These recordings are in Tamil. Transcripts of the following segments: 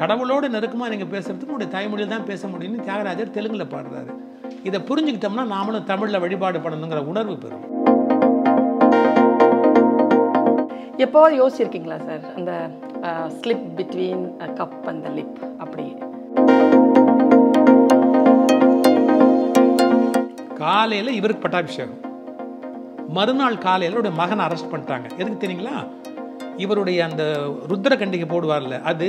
கடவுளோடு நெருக்கமாக நீங்கள் பேசுறதுக்கு உங்களுடைய தாய்மொழியில் தான் பேச முடியும்னு தியாகராஜர் தெலுங்கில் பாடுறாரு. இதை புரிஞ்சுக்கிட்டோம்னா நாமளும் தமிழில் வழிபாடு பண்ணணுங்கிற உணர்வு பெறும். எப்போவாது யோசிச்சிருக்கீங்களா சார்? அந்த ஸ்லிப் பிட்வீன் கப் அந்த லிப் அப்படி? காலையில் இவருக்கு பட்டாபிஷேகம். மறுநாள் காலையில் அவருடைய மகனை அரெஸ்ட் பண்ணிட்டாங்க. எதுக்கு தெரியுங்களா? இவருடைய அந்த ருத்ர கண்டிகை போடுவார்ல அது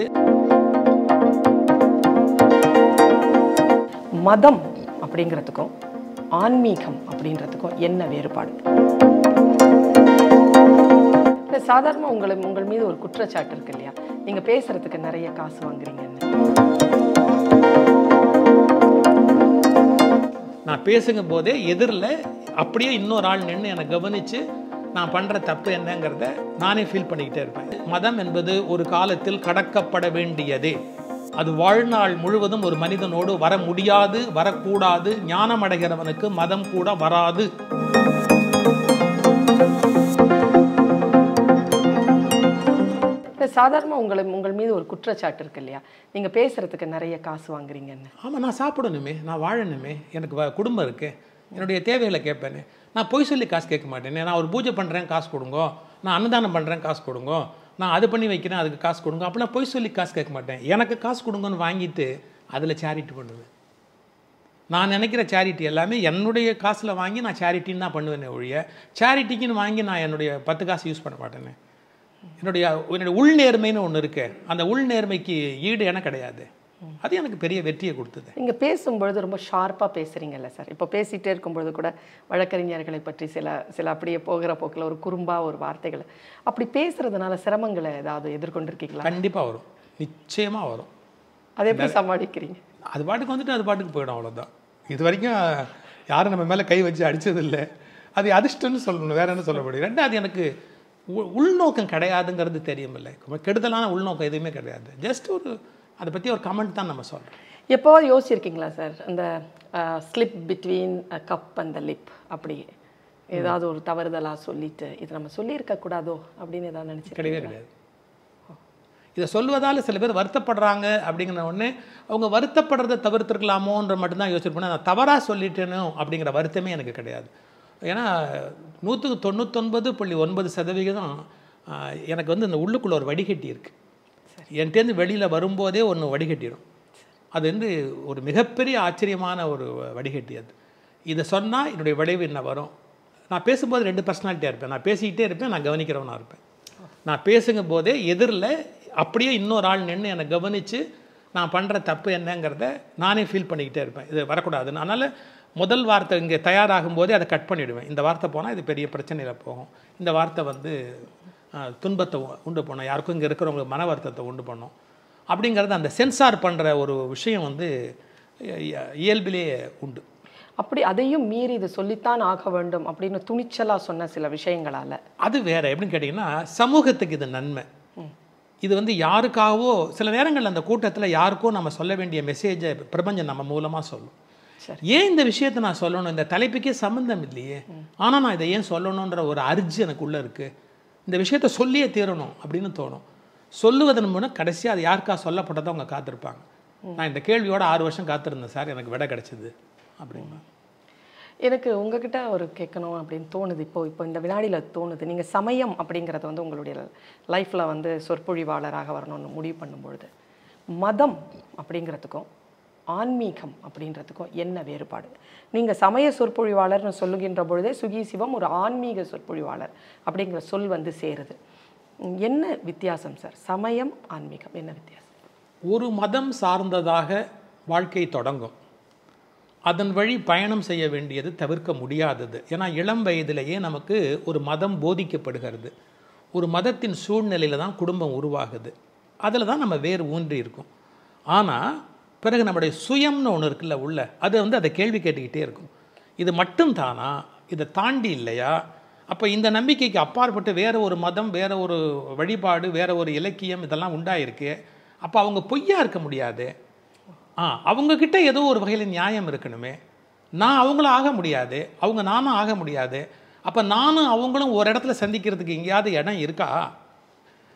மதம் அப்படிங்கிறதுக்கும் ஆன்மீகம் அப்படின்றதுக்கும் என்ன வேறுபாடு? இல்லை சாதாரணமாக உங்களை உங்கள் மீது ஒரு குற்றச்சாட்டு இருக்கு இல்லையா? நீங்கள் பேசுறதுக்கு நிறைய காசு வாங்குறீங்கன்னு. நான் பேசுங்க போதே எதிரில் அப்படியே இன்னொரு ஆள் நின்று என்னை கவனித்து நான் பண்ணுற தப்பு என்னங்கிறத நானே ஃபீல் பண்ணிக்கிட்டே இருப்பேன். மதம் என்பது ஒரு காலத்தில் கடக்கப்பட வேண்டியதே. அது வாழ்நாள் முழுவதும் ஒரு மனிதனோடு வர முடியாது வரக்கூடாது. ஞானம் அடைகிறவனுக்கு மதம் கூட வராது. சாதாரணமாக உங்களை உங்கள் மீது ஒரு குற்றச்சாட்டு இருக்கு இல்லையா? நீங்கள் பேசுறதுக்கு நிறைய காசு வாங்குறீங்கன்னு ஆமாம் நான் சாப்பிடணுமே நான் வாழணுமே எனக்கு குடும்பம் இருக்கு. என்னுடைய தேவைகளை கேட்பேனே. நான் பொய் சொல்லி காசு கேட்க மாட்டேனே. நான் ஒரு பூஜை பண்ணுறேன் காசு கொடுங்க. நான் அன்னதானம் பண்ணுறேன் காசு கொடுங்க. நான் அது பண்ணி வைக்கிறேன் அதுக்கு காசு கொடுங்க. அப்படிலாம் பொய் சொல்லி காசு கேட்க மாட்டேன். எனக்கு காசு கொடுங்கன்னு வாங்கிட்டு அதில் சேரிட்டி பண்ணுவேன். நான் நினைக்கிற சேரிட்டி எல்லாமே என்னுடைய காசில் வாங்கி நான் சேரிட்டின்னு தான் பண்ணுவேனே ஒழிய சேரிட்டிக்குன்னு வாங்கி நான் என்னுடைய பத்து காசு யூஸ் பண்ண மாட்டேனே. என்னுடைய என்னுடைய உள்நேர்மைன்னு ஒன்று இருக்குது அந்த உள்நேர்மைக்கு ஈடு என கிடையாது. அது எனக்கு பெரிய வெற்றியை கொடுத்தது. நீங்கள் பேசும்பொழுது ரொம்ப ஷார்ப்பாக பேசுகிறீங்கல்ல சார். இப்போ பேசிகிட்டே இருக்கும்பொழுது கூட வழக்கறிஞர்களை பற்றி சில சில அப்படியே போகிற போக்கில் ஒரு குறும்பா ஒரு வார்த்தைகள். அப்படி பேசுறதுனால சிரமங்களை ஏதாவது எதிர்கொண்டிருக்கீங்களா? கண்டிப்பாக வரும். நிச்சயமாக வரும். அதை எப்படி சமாளிக்கிறீங்க? அது பாட்டுக்கு வந்துட்டு அது பாட்டுக்கு போயிடும் அவ்வளோதான் இது வரைக்கும் யாரும் நம்ம மேலே கை வச்சு அடிச்சதில்லை. அது அதிர்ஷ்டம்னு சொல்லணும். வேற என்ன சொல்ல முடியும்? ரெண்டாவது எனக்கு உள்நோக்கம் கிடையாதுங்கிறது தெரியுமில்லை. கெடுதலான உள்நோக்கம் எதுவுமே கிடையாது. ஜஸ்ட் ஒரு அதை பற்றி ஒரு கமெண்ட் தான் நம்ம சொல்கிறோம் எப்போவாது யோசிச்சிருக்கீங்களா சார்? அந்த ஸ்லிப் பிட்வீன் கப் அந்த லிப் அப்படி ஏதாவது ஒரு தவறுதலாக சொல்லிட்டு இது நம்ம சொல்லியிருக்க கூடாதோ அப்படின்னு ஏதாவது நினச்சி கிடையவே கிடையாது. இதை சொல்வதால் சில பேர் வருத்தப்படுறாங்க அப்படிங்கிற உடனே அவங்க வருத்தப்படுறதை தவிர்த்திருக்கலாமோன்ற மட்டும்தான் யோசிச்சிருப்பேன் நான் தவறாக சொல்லிட்டேனோ அப்படிங்கிற வருத்தமே எனக்கு கிடையாது. ஏன்னா நூற்றுக்கு தொண்ணூத்தொன்பது புள்ளி ஒன்பது சதவிகிதம் எனக்கு வந்து இந்த உள்ளுக்குள்ள ஒரு வடிகட்டி இருக்குது என்கிட்டேருந்து வெளியில் வரும்போதே ஒன்று வடிகட்டிடும். அது வந்து ஒரு மிகப்பெரிய ஆச்சரியமான ஒரு வடிகட்டி அது. இதை சொன்னால் என்னுடைய விளைவு என்ன வரும்? நான் பேசும்போது ரெண்டு பர்சனாலிட்டியாக இருப்பேன். நான் பேசிக்கிட்டே இருப்பேன் நான் கவனிக்கிறவனாக இருப்பேன். நான் பேசுங்கும் போதே எதிரில் அப்படியே இன்னொரு ஆள் நின்று என்னை கவனித்து நான் பண்ணுற தப்பு என்னங்கிறத நானே ஃபீல் பண்ணிக்கிட்டே இருப்பேன். இது வரக்கூடாதுன்னு அதனால் முதல் வார்த்தை இங்கே தயாராகும் போதே அதை கட் பண்ணிவிடுவேன் இந்த வார்த்தை போனால் இது பெரிய பிரச்சனையில் போகும். இந்த வார்த்தை வந்து துன்பத்தை உண்டு பண்ணும். யாருக்கும் இங்கே இருக்கிறவங்களுக்கு மன வருத்தத்தை உண்டு பண்ணும். அப்படிங்கிறது அந்த சென்சார் பண்ணுற ஒரு விஷயம் வந்து இயல்பிலேயே உண்டு. அப்படி அதையும் மீறி இது சொல்லித்தான் ஆக வேண்டும் அப்படின்னு துணிச்சலாக சொன்ன சில விஷயங்களால. அது வேற. எப்படின்னு கேட்டிங்கன்னா சமூகத்துக்கு இது நன்மை. இது வந்து யாருக்காகவோ சில நேரங்களில் அந்த கூட்டத்தில் யாருக்கோ நம்ம சொல்ல வேண்டிய மெசேஜை பிரபஞ்சம் நம்ம மூலமாக சொல்லும். சரி. ஏன் இந்த விஷயத்தை நான் சொல்லணும்? இந்த தலைப்புக்கே சம்மந்தம் இல்லையே. ஆனால் நான் இதை ஏன் சொல்லணுன்ற ஒரு அர்ஜி எனக்குள்ளே இருக்குது இந்த விஷயத்தை சொல்லியே தீரணும் அப்படின்னு தோணும். சொல்லுவதன் மூலம் கடைசியாக அது யாருக்கா சொல்லப்பட்டதோ அவங்க காத்திருப்பாங்க. நான் இந்த கேள்வியோட ஆறு வருஷம் காத்திருந்தேன் சார் எனக்கு விடை கிடைச்சது அப்படின்னா. எனக்கு உங்ககிட்ட ஒரு கேட்கணும் அப்படின்னு தோணுது இப்போ இப்போ இந்த வினாடியில் தோணுது. நீங்கள் சமயம் அப்படிங்கிறத வந்து உங்களுடைய லைஃப்பில் வந்து சொற்பொழிவாளராக வரணும்னு முடிவு பண்ணும்பொழுது மதம் அப்படிங்கிறதுக்கும் ஆன்மீகம் அப்படின்றதுக்கும் என்ன வேறுபாடு? நீங்கள் சமய சொற்பொழிவாளர்னு சொல்லுகின்ற பொழுதே சுகி சிவம் ஒரு ஆன்மீக சொற்பொழிவாளர் அப்படிங்கிற சொல் வந்து சேருது. என்ன வித்தியாசம் சார்? சமயம் ஆன்மீகம் என்ன வித்தியாசம்? ஒரு மதம் சார்ந்ததாக வாழ்க்கை தொடங்கும். அதன் வழி பயணம் செய்ய வேண்டியது தவிர்க்க முடியாதது. ஏன்னா இளம் வயதிலேயே நமக்கு ஒரு மதம் போதிக்கப்படுகிறது. ஒரு மதத்தின் சூழ்நிலையில் தான் குடும்பம் உருவாகுது. அதில் தான் நம்ம வேறு ஊன்றி இருக்கும். ஆனால் பிறகு நம்முடைய சுயம்னு ஒன்று இருக்குல்ல உள்ள அது வந்து அதை கேள்வி கேட்டுக்கிட்டே இருக்கும். இது மட்டும் தானா? இதை தாண்டி இல்லையா? அப்போ இந்த நம்பிக்கைக்கு அப்பாற்பட்டு வேறு ஒரு மதம் வேறு ஒரு வழிபாடு வேறு ஒரு இலக்கியம் இதெல்லாம் உண்டாயிருக்கு. அப்போ அவங்க பொய்யா இருக்க முடியாது. ஆ அவங்கக்கிட்ட ஏதோ ஒரு வகையில் நியாயம் இருக்கணுமே. நான் அவங்களும் ஆக முடியாது. அவங்க நானும் ஆக முடியாது. அப்போ நானும் அவங்களும் ஒரு இடத்துல சந்திக்கிறதுக்கு எங்கேயாவது இடம் இருக்கா?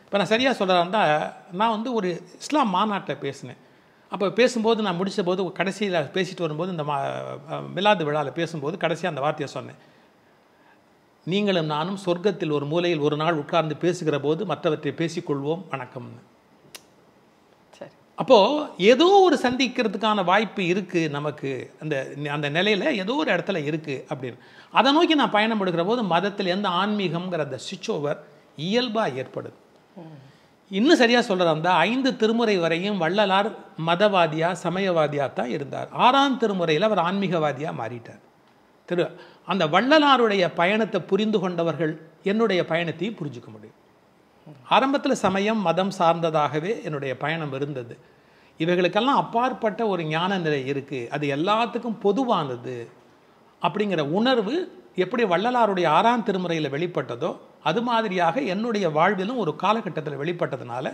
இப்போ நான் சரியாக சொல்கிறேன்டா நான் வந்து ஒரு இஸ்லாம் மாநாட்டில் பேசினேன். அப்போ பேசும்போது நான் முடிச்ச போது கடைசியில் பேசிட்டு வரும்போது இந்த மா மிலாது விழாவில் பேசும்போது கடைசியாக அந்த வார்த்தையை சொன்னேன். நீங்களும் நானும் சொர்க்கத்தில் ஒரு மூலையில் ஒரு நாள் உட்கார்ந்து பேசுகிற போது மற்றவற்றை பேசிக்கொள்வோம். வணக்கம்னு. சரி. அப்போது ஏதோ ஒரு சந்திக்கிறதுக்கான வாய்ப்பு இருக்குது நமக்கு. அந்த அந்த நிலையில் ஏதோ ஒரு இடத்துல இருக்குது அப்படின்னு. அதை நோக்கி நான் பயணம் எடுக்கிற போது மதத்தில் எந்த ஆன்மீகம்ங்கிற அந்த சுவிட்ச் ஓவர் இயல்பாக ஏற்படுது. இன்னும் சரியாக சொல்கிறதா இருந்தால் ஐந்து திருமுறை வரையும் வள்ளலார் மதவாதியாக சமயவாதியாக தான் இருந்தார். ஆறாம் திருமுறையில் அவர் ஆன்மீகவாதியாக மாறிட்டார். திரு அந்த வள்ளலாருடைய பயணத்தை புரிந்து கொண்டவர்கள் என்னுடைய பயணத்தையும் புரிஞ்சுக்க முடியும். ஆரம்பத்தில் சமயம் மதம் சார்ந்ததாகவே என்னுடைய பயணம் இருந்தது. இவைகளுக்கெல்லாம் அப்பாற்பட்ட ஒரு ஞான நிலை இருக்குது அது எல்லாத்துக்கும் பொதுவானது. அப்படிங்கிற உணர்வு எப்படி வள்ளலாருடைய ஆறாம் திருமுறையில் வெளிப்பட்டதோ அது மாதிரியாக என்னுடைய வாழ்விலும் ஒரு காலகட்டத்தில் வெளிப்பட்டதுனால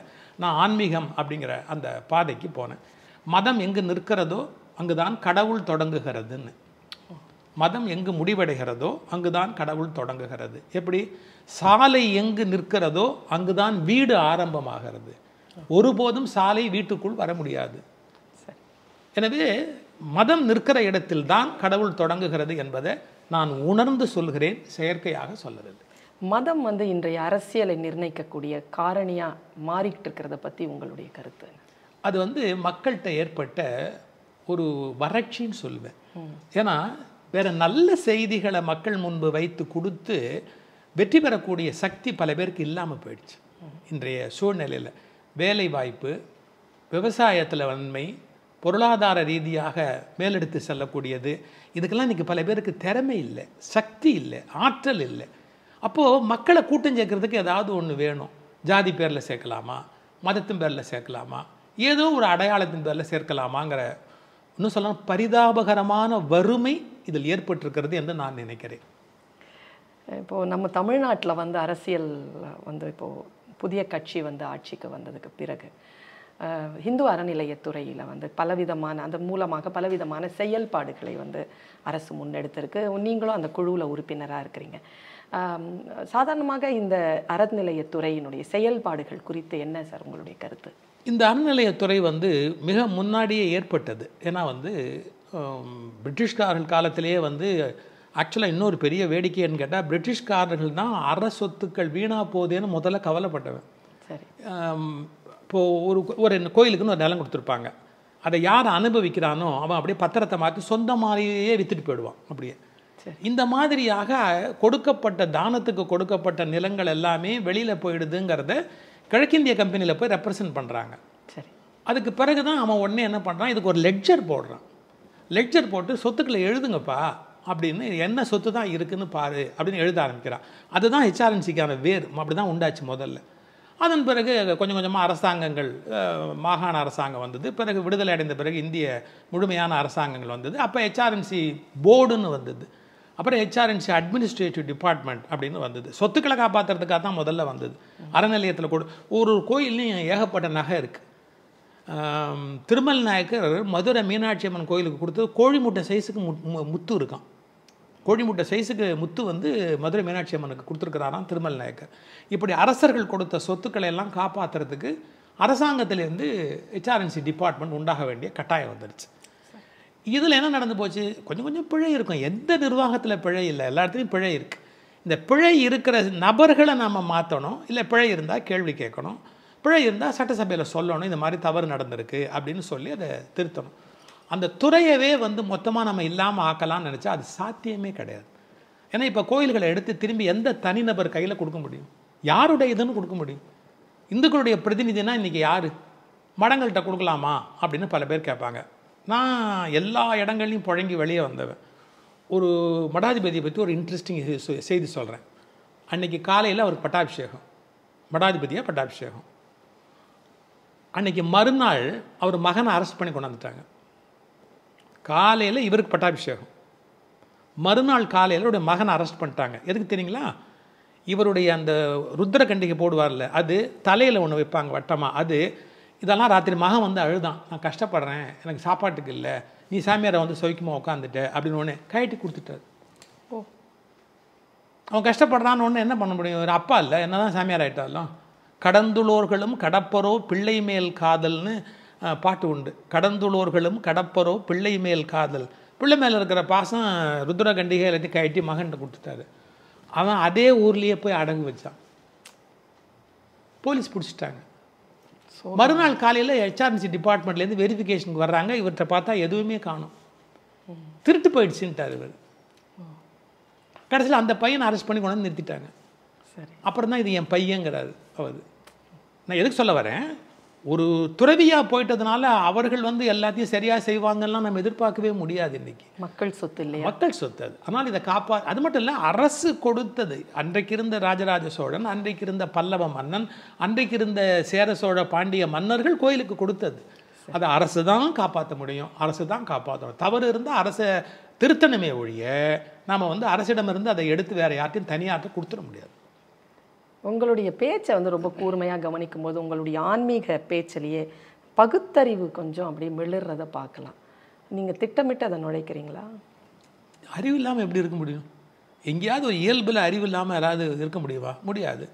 நான் ஆன்மீகம் அப்படிங்கிற அந்த பாதைக்கு போனேன். மதம் எங்கு நிற்கிறதோ அங்குதான் கடவுள் தொடங்குகிறதுன்னு. மதம் எங்கு முடிவடைகிறதோ அங்குதான் கடவுள் தொடங்குகிறது. எப்படி? சாலை எங்கு நிற்கிறதோ அங்குதான் வீடு ஆரம்பமாகிறது. ஒருபோதும் சாலை வீட்டுக்குள் வர முடியாது. எனவே மதம் நிற்கிற இடத்தில்தான் கடவுள் தொடங்குகிறது என்பதை நான் உணர்ந்து சொல்கிறேன் செயற்கையாக சொல்லவில்லை மதம் வந்து இன்றைய அரசியலை நிர்ணயிக்கக்கூடிய காரணியா மாறிக்கிட்டு இருக்கிறத பத்தி உங்களுடைய கருத்து அது வந்து மக்கள்கிட்ட ஏற்பட்ட ஒரு வறட்சின்னு சொல்லுவேன். ஏன்னா வேற நல்ல செய்திகளை மக்கள் முன்பு வைத்து கொடுத்து வெற்றி பெறக்கூடிய சக்தி பல பேருக்கு இல்லாமல் போயிடுச்சு. இன்றைய சூழ்நிலையில் வேலை வாய்ப்பு விவசாயத்தில் வன்மை பொருளாதார ரீதியாக மேலெடுத்து செல்லக்கூடியது இதுக்கெல்லாம் இன்றைக்கி பல பேருக்கு திறமை இல்லை சக்தி இல்லை ஆற்றல் இல்லை. அப்போது மக்களை கூட்டம் சேர்க்கறதுக்கு ஏதாவது ஒன்று வேணும். ஜாதி பேரில் சேர்க்கலாமா? மதத்தின் பேரில் சேர்க்கலாமா? ஏதோ ஒரு அடையாளத்தின் பேரில் சேர்க்கலாமாங்கிற இன்னும் சொல்லணும் பரிதாபகரமான வறுமை இதில் ஏற்பட்டிருக்கிறது என்று நான் நினைக்கிறேன். இப்போது நம்ம தமிழ்நாட்டில் வந்து அரசியல் வந்து இப்போது புதிய கட்சி வந்து ஆட்சிக்கு வந்ததுக்கு பிறகு இந்து அறநிலையத்துறையில் வந்து பலவிதமான அந்த மூலமாக பலவிதமான செயல்பாடுகளை வந்து அரசு முன்னெடுத்திருக்கு. நீங்களும் அந்த குழுவில் உறுப்பினராக இருக்கிறீங்க. சாதாரணமாக இந்த அறநிலையத்துறையினுடைய செயல்பாடுகள் குறித்து என்ன சார் உங்களுடைய கருத்து? இந்த அறநிலையத்துறை வந்து மிக முன்னாடியே ஏற்பட்டது. ஏன்னா வந்து பிரிட்டிஷ்காரர்கள் காலத்திலேயே வந்து ஆக்சுவலாக இன்னொரு பெரிய வேடிக்கைன்னு கேட்டால் பிரிட்டிஷ்காரர்கள் தான் அற சொத்துக்கள் வீணாக போகுதேன்னு முதல்ல கவலைப்பட்டவன். சரி. ஆம், இப்போ ஒரு ஒரு கோயிலுக்குன்னு ஒரு நிலம் கொடுத்துருப்பாங்க. அதை யார் அனுபவிக்கிறானோ அவன் அப்படியே பத்திரத்தை மாற்றி சொந்த மாதிரியே வித்துட்டு போயிடுவான் அப்படியே. இந்த மாதிரியாக கொடுக்கப்பட்ட தானத்துக்கு கொடுக்கப்பட்ட நிலங்கள் எல்லாமே வெளியில் போயிடுதுங்கிறத கிழக்கிந்திய கம்பெனியில் போய் ரெப்ரசன்ட் பண்ணுறாங்க சரி. அதுக்கு பிறகு தான் அவன் உடனே என்ன பண்ணுறான் இதுக்கு ஒரு லெட்ஜர் போடுறான். லெட்ஜர் போட்டு சொத்துக்களை எழுதுங்கப்பா அப்படின்னு என்ன சொத்து தான் இருக்குன்னு பாரு அப்படின்னு எழுத ஆரம்பிக்கிறான். அதுதான் ஹெச்ஆர்என்சிக்கான வேர். அப்படி தான் உண்டாச்சு முதல்ல. அதன் பிறகு கொஞ்சம் கொஞ்சமாக அரசாங்கங்கள் மாகாண அரசாங்கம் வந்தது. பிறகு விடுதலை அடைந்த பிறகு இந்திய முழுமையான அரசாங்கங்கள் வந்தது. அப்போ ஹெச்ஆர்என்சி போர்டுன்னு வந்தது. அப்புறம் ஹெச்ஆர்என்சி அட்மினிஸ்ட்ரேட்டிவ் டிபார்ட்மெண்ட் அப்படின்னு வந்தது. சொத்துக்களை காப்பாற்றுறதுக்காக தான் முதல்ல வந்தது. அறநிலையத்தில் கூட ஒரு ஒரு கோயில்லையும் ஏகப்பட்ட நகை இருக்குது திருமல் நாயக்கர் மதுரை மீனாட்சி அம்மன் கோயிலுக்கு கொடுத்தது கோழி முட்டை சைஸுக்கு மு- மு- முத்து இருக்கான். கோழி முட்டை சைஸுக்கு முத்து வந்து மதுரை மீனாட்சி அம்மனுக்கு கொடுத்துருக்கிறாராம் திருமல் நாயக்கர். இப்படி அரசர்கள் கொடுத்த சொத்துக்களை எல்லாம் காப்பாற்றுறதுக்கு அரசாங்கத்திலேருந்து ஹெச்ஆர்என்சி டிபார்ட்மெண்ட் உண்டாக வேண்டிய கட்டாயம் வந்துடுச்சு இதில் என்ன நடந்து போச்சு? கொஞ்சம் கொஞ்சம் பிழை இருக்கும். எந்த நிர்வாகத்தில் பிழை இல்லை? எல்லா இடத்துலையும் பிழை இருக்குது இந்த பிழை இருக்கிற நபர்களை நம்ம மாற்றணும் இல்லை பிழை இருந்தால் கேள்வி கேட்கணும். பிழை இருந்தால் சட்டசபையில் சொல்லணும். இந்த மாதிரி தவறு நடந்திருக்கு அப்படின்னு சொல்லி அதை திருத்தணும். அந்த துறையவே வந்து மொத்தமாக நம்ம இல்லாமல் ஆக்கலாம்னு நினச்சா அது சாத்தியமே கிடையாது. ஏன்னா இப்போ கோயில்களை எடுத்து திரும்பி எந்த தனிநபர் கையில் கொடுக்க முடியும்? யாருடைய இதுன்னு கொடுக்க முடியும்? இந்துக்களுடைய பிரதிநிதினா இன்றைக்கி யார்? மடங்கள்கிட்ட கொடுக்கலாமா? அப்படின்னு பல பேர் கேட்பாங்க. நான் எல்லா இடங்கள்லையும் புழங்கி வெளியே வந்தவன். ஒரு மடாதிபதியை பற்றி ஒரு இன்ட்ரெஸ்டிங் செய்தி சொல்கிறேன் அன்னைக்கு காலையில் அவருக்கு பட்டாபிஷேகம். மடாதிபதியாக பட்டாபிஷேகம். அன்றைக்கி மறுநாள் அவர் மகனை அரெஸ்ட் பண்ணி கொண்டாந்துட்டாங்க. காலையில் இவருக்கு பட்டாபிஷேகம். மறுநாள் காலையில் அவருடைய மகனை அரெஸ்ட் பண்ணிட்டாங்க. எதுக்கு தெரியுங்களா? இவருடைய அந்த ருத்ர கண்டிகை போடுவார்ல அது தலையில் ஒன்று வைப்பாங்க வட்டமாக அது இதெல்லாம் ராத்திரி மகன் வந்து அழுதான். நான் கஷ்டப்படுறேன். எனக்கு சாப்பாட்டுக்கு இல்லை. நீ சாமியாரை வந்து சௌக்கியமாக உட்காந்துட்ட அப்படின்னு ஒன்று கழட்டி கொடுத்துட்டாரு. ஓ. அவன் கஷ்டப்படுறான்னு ஒன்று என்ன பண்ண முடியும்? ஒரு அப்பா இல்லை. என்ன தான் சாமியார் ஆகிட்டாலும் கடந்துளோர்களும் கடப்பரோ பிள்ளை மேல் காதல்னு பாட்டு உண்டு. கடந்துளோர்களும் கடப்பரோ பிள்ளை மேல் காதல். பிள்ளை மேலே இருக்கிற பாசம் ருத்ர கண்டிகை எல்லாத்தையும் கட்டி மகன்கிட்ட கொடுத்துட்டாரு. அவன் அதே ஊர்லேயே போய் அடகு வச்சான். போலீஸ் பிடிச்சிட்டாங்க. மறுநாள் காலையில் ஹெச்ஆர்என்சி டிபார்ட்மெண்ட்லேருந்து வெரிஃபிகேஷனுக்கு வர்றாங்க. இவர்கிட்ட பார்த்தா எதுவுமே காணும். திருட்டு போயிடுச்சுன்ட்டார் இவர். கடைசியில் அந்த பையனை அரெஸ்ட் பண்ணி கொண்டு வந்து நிறுத்திட்டாங்க. சரி. அப்புறம் தான் இது என் பையங்கிறாரு அவர். நான் எதுக்கு சொல்ல வரேன்? ஒரு துறவியாக போயிட்டதுனால அவர்கள் வந்து எல்லாத்தையும் சரியாக செய்வாங்கலாம் நம்ம எதிர்பார்க்கவே முடியாது இன்னைக்கு. மக்கள் சொத்து இல்லையா? மக்கள் சொத்து அது. ஆனால் இதை காப்பா அது மட்டும் இல்லை அரசு கொடுத்தது. அன்றைக்கு இருந்த ராஜராஜ சோழன் அன்றைக்கு இருந்த பல்லவ மன்னன் அன்றைக்கு இருந்த சேர சோழ பாண்டிய மன்னர்கள் கோயிலுக்கு கொடுத்தது. அதை அரசு தான் காப்பாற்ற முடியும். அரசு தான் காப்பாற்றணும் தவறு இருந்தால் அரசை திருத்தணுமே ஒழிய நாம் வந்து அரசிடமிருந்து அதை எடுத்து வேற யார்ட்டையும் தனியார்ட்ட கொடுத்துட முடியாது. உங்களுடைய பேச்சை வந்து ரொம்ப கூர்மையாக கவனிக்கும் போது உங்களுடைய ஆன்மீக பேச்சிலேயே பகுத்தறிவு கொஞ்சம் அப்படியே மிளறத பார்க்கலாம். நீங்கள் திட்டமிட்டு அதை நுழைக்கிறீங்களா? அறிவு இல்லாமல் எப்படி இருக்க முடியும்? எங்கேயாவது ஒரு இயல்பில் அறிவு இல்லாமல் யாராவது இருக்க முடியுமா? முடியாது.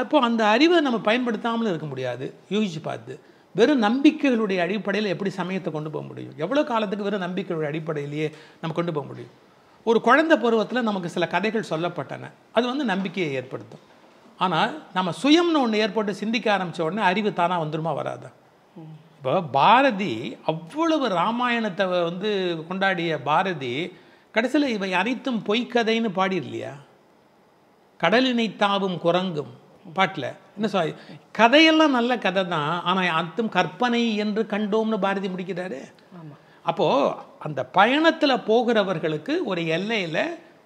அப்போ அந்த அறிவை நம்ம பயன்படுத்தாமலும் இருக்க முடியாது. யோசிச்சு பார்த்து. வெறும் நம்பிக்கைகளுடைய அடிப்படையில் எப்படி சமயத்தை கொண்டு போக முடியும்? எவ்வளோ காலத்துக்கு வெறும் நம்பிக்கைகளுடைய அடிப்படையிலேயே நம்ம கொண்டு போக முடியும்? ஒரு குழந்தை பருவத்தில் நமக்கு சில கதைகள் சொல்லப்பட்டன. அது வந்து நம்பிக்கையை ஏற்படுத்தும். ஆனால் நம்ம சுயம்னு ஒன்று ஏற்பட்டு சிந்திக்க ஆரம்பிச்ச உடனே அறிவு தானாக வந்துருமா வராதா? இப்போ பாரதி அவ்வளவு ராமாயணத்தை வந்து கொண்டாடிய பாரதி கடைசியில் இவை அனைத்தும் பொய்க்கதைன்னு பாடி இல்லையா கடலினை தாவும் குரங்கும் பாட்டில். என்ன சொல் கதையெல்லாம் நல்ல கதை தான் ஆனால் அத்தும் கற்பனை என்று கண்டோம்னு பாரதி முடிக்கிறாரு. அப்போது அந்த பயணத்தில் போகிறவர்களுக்கு ஒரு எல்லையில்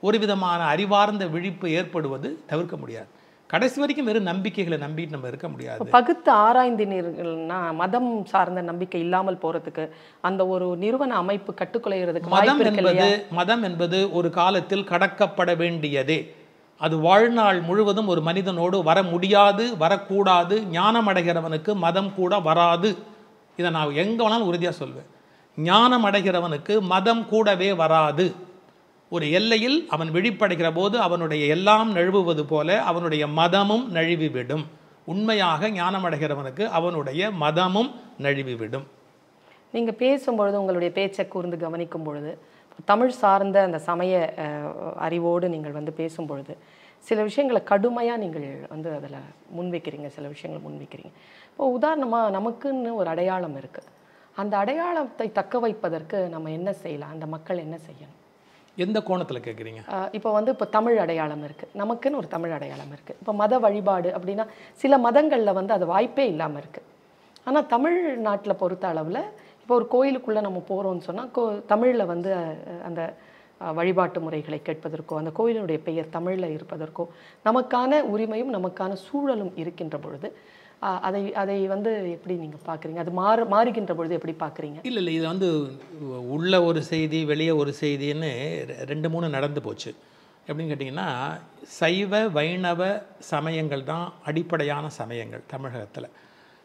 ஒரு விதமான அறிவார்ந்த விழிப்பு ஏற்படுவது தவிர்க்க முடியாது. கடைசி வரைக்கும் வெறும் நம்பிக்கைகளை நம்பிட்டு நம்ம இருக்க முடியாது. பகுத்து ஆராய்ந்தினீர்கள்னா மதம் சார்ந்த நம்பிக்கை இல்லாமல் போறதுக்கு அந்த ஒரு நிறுவன அமைப்பு கட்டுக்குலைகிறதுக்கு மதம் என்பது மதம் என்பது ஒரு காலத்தில் கடக்கப்பட வேண்டியதே. அது வாழ்நாள் முழுவதும் ஒரு மனிதனோடு வர முடியாது வரக்கூடாது ஞானம் அடைகிறவனுக்கு மதம் கூட வராது. இதை நான் எங்கே வேணாலும் உறுதியாக சொல்வேன். ஞானம் அடைகிறவனுக்கு மதம் கூடவே வராது. ஒரு எல்லையில் அவன் விழிப்படைகிற போது அவனுடைய எல்லாம் நழுவுவது போல அவனுடைய மதமும் நழுவிவிடும். உண்மையாக ஞானம் அடைகிறவனுக்கு அவனுடைய மதமும் நழுவிவிடும். நீங்கள் பேசும்பொழுது உங்களுடைய பேச்சை கூர்ந்து கவனிக்கும் பொழுது தமிழ் சார்ந்த அந்த சமய அறிவோடு நீங்கள் வந்து பேசும்பொழுது சில விஷயங்களை கடுமையாக நீங்கள் வந்து அதில் முன்வைக்கிறீங்க சில விஷயங்களை முன்வைக்கிறீங்க. இப்போ உதாரணமாக நமக்குன்னு ஒரு அடையாளம் இருக்குது அந்த அடையாளத்தை தக்க வைப்பதற்கு நம்ம என்ன செய்யலாம்? அந்த மக்கள் என்ன செய்யணும்? எந்த கோணத்தில் கேட்குறீங்க இப்போ வந்து இப்போ தமிழ் அடையாளம் இருக்குது நமக்குன்னு ஒரு தமிழ் அடையாளம் இருக்குது இப்போ மத வழிபாடு அப்படின்னா சில மதங்களில் வந்து அது வாய்ப்பே இல்லாமல் இருக்குது ஆனால் தமிழ்நாட்டில் பொறுத்த அளவில் இப்போ ஒரு கோயிலுக்குள்ளே நம்ம போகிறோம்னு சொன்னால் கோ தமிழில் வந்து அந்த வழிபாட்டு முறைகளை கேட்பதற்கோ அந்த கோயிலினுடைய பெயர் தமிழில் இருப்பதற்கோ நமக்கான உரிமையும் நமக்கான சூழலும் இருக்கின்ற பொழுது அதை அதை வந்து எப்படி நீங்கள் பார்க்குறீங்க? அது மாறு மாறுகின்ற பொழுது எப்படி பார்க்குறீங்க? இல்லை இல்லை இது வந்து உள்ள ஒரு செய்தி வெளியே ஒரு செய்தின்னு ரெண்டு மூணு நடந்து போச்சு. எப்படின்னு கேட்டிங்கன்னா சைவ வைணவ சமயங்கள் தான் அடிப்படையான சமயங்கள் தமிழகத்தில்.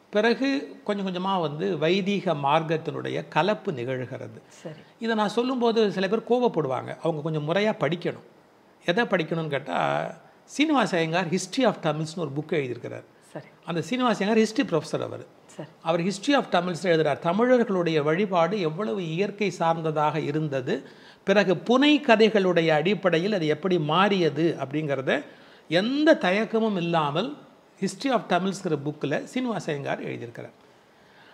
பிறகு கொஞ்சம் கொஞ்சமாக வந்து வைதீக மார்க்கத்தினுடைய கலப்பு நிகழ்கிறது. சரி. இதை நான் சொல்லும்போது சில பேர் கோவப்படுவாங்க. அவங்க கொஞ்சம் முறையாக படிக்கணும். எதை படிக்கணும்னு கேட்டால் சீனிவாச ஐயங்கார் ஹிஸ்ட்ரி ஆஃப் தமிழ்ஸ்னு ஒரு புக் எழுதியிருக்கிறார். சரி. அந்த சீனிவாச ஐயங்கார் ஹிஸ்ட்ரி ப்ரொஃபஸர் அவர். அவர் ஹிஸ்ட்ரி ஆஃப் தமிழ்ஸ் எழுதுறார். தமிழர்களுடைய வழிபாடு எவ்வளவு இயற்கை சார்ந்ததாக இருந்தது பிறகு புனை கதைகளுடைய அடிப்படையில் அது எப்படி மாறியது அப்படிங்கிறத எந்த தயக்கமும் இல்லாமல் ஹிஸ்ட்ரி ஆஃப் தமிழ்ஸ்ங்கிற புக்கில் சீனிவாச ஐயங்கார் எழுதியிருக்கிறார்.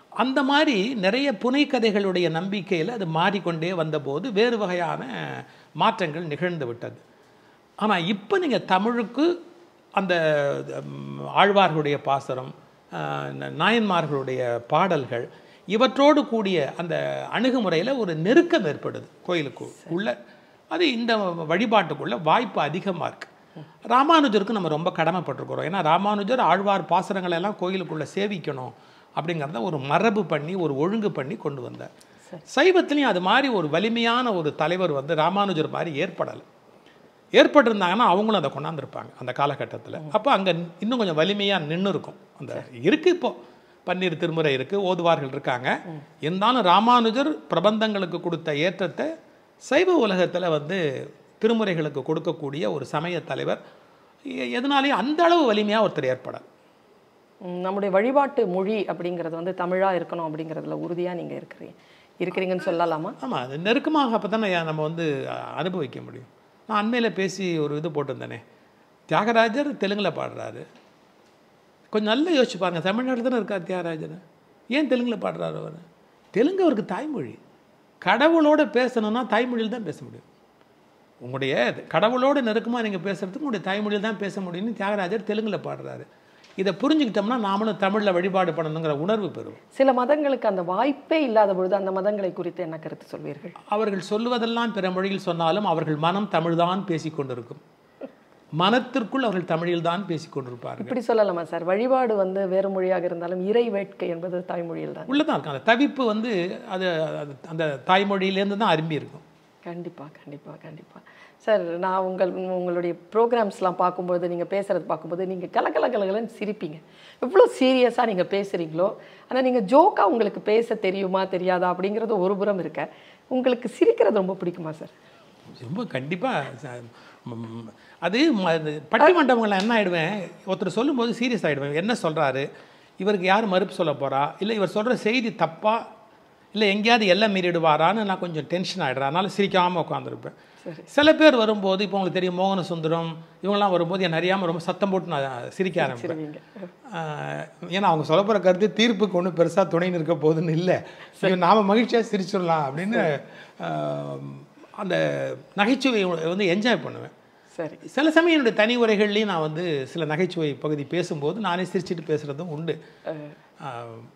அந்த மாதிரி நிறைய புனைக்கதைகளுடைய நம்பிக்கையில் அது மாறிக்கொண்டே வந்தபோது வேறு வகையான மாற்றங்கள் நிகழ்ந்து விட்டது. ஆனால் இப்போ நீங்கள் தமிழுக்கு அந்த ஆழ்வார்களுடைய பாசரம் நாயன்மார்களுடைய பாடல்கள் இவற்றோடு கூடிய அந்த அணுகுமுறையில் ஒரு நெருக்கம் ஏற்படுது கோயிலுக்கு உள்ள. அது இந்த வழிபாட்டுக்குள்ள வாய்ப்பு அதிகமாக இருக்குது ராமானுஜருக்கு நம்ம ரொம்ப கடமைப்பட்டிருக்கிறோம். ஏன்னா ராமானுஜர் ஆழ்வார் பாசரங்களை எல்லாம் கோயிலுக்குள்ளே சேவிக்கணும் அப்படிங்கிறத ஒரு மரபு பண்ணி ஒரு ஒழுங்கு பண்ணி கொண்டு வந்தார். சைவத்துலேயும் அது மாதிரி ஒரு வலிமையான ஒரு தலைவர் வந்து ராமானுஜர் மாதிரி ஏற்படலை. ஏற்பட்டிருந்தாங்கன்னா அவங்களும் அதை கொண்டாந்துருப்பாங்க அந்த காலகட்டத்தில். அப்போ அங்கே இன்னும் கொஞ்சம் வலிமையாக நின்று இருக்கும் அந்த இருக்குது இப்போ. பன்னீர் திருமுறை இருக்குது ஓதுவார்கள் இருக்காங்க. இருந்தாலும் ராமானுஜர் பிரபந்தங்களுக்கு கொடுத்த ஏற்றத்தை சைவ உலகத்தில் வந்து திருமுறைகளுக்கு கொடுக்கக்கூடிய ஒரு சமய தலைவர் எதனாலேயும் அந்த அளவு வலிமையாக ஒருத்தர் ஏற்படார் ம், நம்முடைய வழிபாட்டு மொழி அப்படிங்கிறது வந்து தமிழா இருக்கணும் அப்படிங்கிறதுல உறுதியா நீங்க இருக்கிறீங்க இருக்கிறீங்கன்னு சொல்லலாமா? ஆமாம் அது நெருக்கமாக அப்போ தானே நம்ம வந்து அனுபவிக்க முடியும். நான் அண்மையில் பேசி ஒரு இது போட்டிருந்தேனே. தியாகராஜர் தெலுங்கில் பாடுறாரு. கொஞ்சம் நல்லா யோசிச்சு பாருங்கள் தமிழ்நாட்டில் தானே இருக்கார் தியாகராஜர். ஏன் தெலுங்கில் பாடுறாரு அவர்? தெலுங்கு அவருக்கு தாய்மொழி. கடவுளோடு பேசணும்னா தாய்மொழியில் தான் பேச முடியும். உங்களுடைய கடவுளோட நெருக்கமாக நீங்கள் பேசுகிறதுக்கு உங்களுடைய தாய்மொழியில் தான் பேச முடியும்னு தியாகராஜர் தெலுங்கில் பாடுறாரு. இதை புரிஞ்சுக்கிட்டோம்னா நாமளும் தமிழில் வழிபாடு பண்ணணுங்கிற உணர்வு பெறுவோம். சில மதங்களுக்கு அந்த வாய்ப்பே இல்லாத பொழுது அந்த மதங்களை குறித்து என்ன கருத்து சொல்வீர்கள்? அவர்கள் சொல்லுவதெல்லாம் பிற மொழியில் சொன்னாலும் அவர்கள் மனம் தமிழ்தான் பேசிக் கொண்டிருக்கும். மனத்திற்குள் அவர்கள் தமிழில்தான் பேசிக் கொண்டிருப்பார்கள். இப்படி சொல்லலாமா சார்? வழிபாடு வந்து வேறு மொழியாக இருந்தாலும் இறை வேட்கை என்பது தாய்மொழியில் தான் உள்ளதான் இருக்கும். அந்த தவிப்பு வந்து அது அந்த தாய்மொழியிலேருந்து தான் அரும்பி இருக்கும் கண்டிப்பா கண்டிப்பா கண்டிப்பா. சார் நான் உங்கள் உங்களுடைய ப்ரோக்ராம்ஸ்லாம் பார்க்கும்போது நீங்கள் பேசுகிறது பார்க்கும்போது நீங்கள் கலகல கலகலன்னு சிரிப்பீங்க. எவ்வளோ சீரியஸாக நீங்கள் பேசுகிறீங்களோ ஆனால் நீங்கள் ஜோக்காக உங்களுக்கு பேச தெரியுமா தெரியாதா அப்படிங்கிறது ஒரு புறம் இருக்க. உங்களுக்கு சிரிக்கிறது ரொம்ப பிடிக்குமா சார்? ரொம்ப கண்டிப்பாக அது ம- என்ன ஆகிடுவேன் ஒருத்தர் சொல்லும்போது சீரியஸ் ஆகிடுவேன் என்ன சொல்கிறாரு இவருக்கு யார் மறுப்பு சொல்ல போகிறா இல்லை இவர் சொல்கிற செய்தி தப்பாக இல்லை எங்கேயாவது எல்லை மீறிடுவாரான்னு நான் கொஞ்சம் டென்ஷன் ஆகிடுறேன் அதனால சிரிக்காமல் உட்காந்துருப்பேன் சில பேர் வரும்போது இப்போ உங்களுக்கு தெரியும் மோகன சுந்தரம் இவங்கெல்லாம் வரும்போது என்ன அறியாமல் ரொம்ப சத்தம் போட்டு நான் சிரிக்க ஆரம்பிப்பேன். ஏன்னா அவங்க சொல்ல போகிற கருத்து தீர்ப்புக்கு ஒன்றும் பெருசாக துணை நிற்க போகுதுன்னு இல்லை. நாம மகிழ்ச்சியாக சிரிச்சிடலாம் அப்படின்னு அந்த நகைச்சுவை வந்து என்ஜாய் பண்ணுவேன். சரி. சில சமயம் என்னுடைய தனி உரைகள்லையும் நான் வந்து சில நகைச்சுவை பகுதி பேசும்போது நானே சிரிச்சிட்டு பேசுகிறதும் உண்டு.